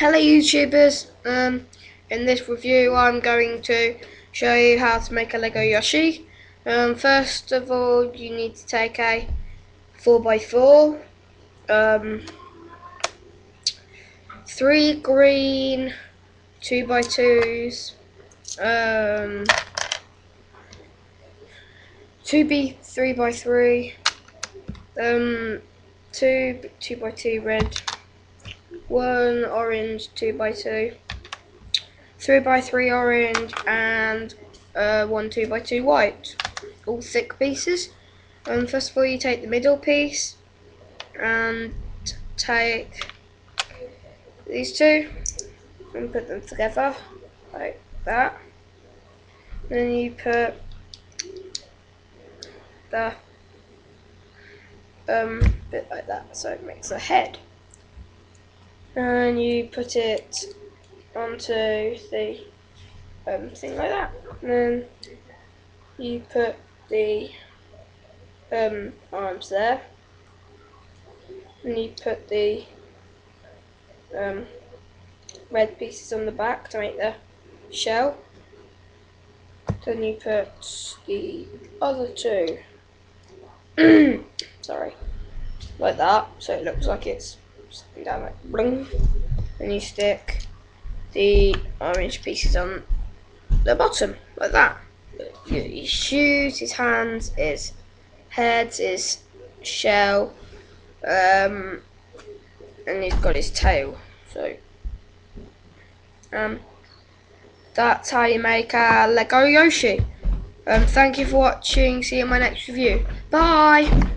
Hello YouTubers, um, in this review I'm going to show you how to make a Lego Yoshi. Um, first of all you need to take a 4x4, um, 3 green 2x2s, um, 2B 3x3, um, 2 2x2 red, one orange, two by two, three by three orange, and uh, one two by two white. All thick pieces. Um, first of all, you take the middle piece and take these two and put them together like that. Then you put the um, bit like that, so it makes a head and you put it onto the um, thing like that. And then you put the um, arms there, and you put the um, red pieces on the back to make the shell. Then you put the other two, sorry, like that, so it looks like it's And you stick the orange pieces on the bottom, like that. His shoes, his hands, his head, his shell, um, and he's got his tail. So, um, that's how you make a Lego Yoshi. Um, thank you for watching. See you in my next review. Bye.